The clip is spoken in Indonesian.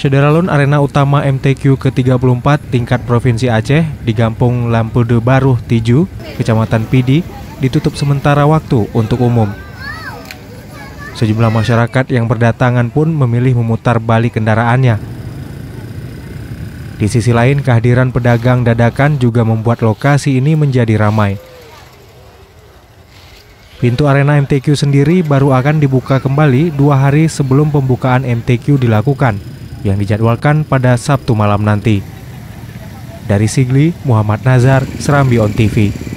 Sederalun Arena Utama MTQ ke-34 tingkat Provinsi Aceh di Gampung Lampude Baruh Tiju, Kecamatan Pidi, ditutup sementara waktu untuk umum. Sejumlah masyarakat yang berdatangan pun memilih memutar balik kendaraannya. Di sisi lain, kehadiran pedagang dadakan juga membuat lokasi ini menjadi ramai. Pintu arena MTQ sendiri baru akan dibuka kembali dua hari sebelum pembukaan MTQ dilakukan yang dijadwalkan pada Sabtu malam nanti. Dari Sigli, Muhammad Nazar, Serambi On TV.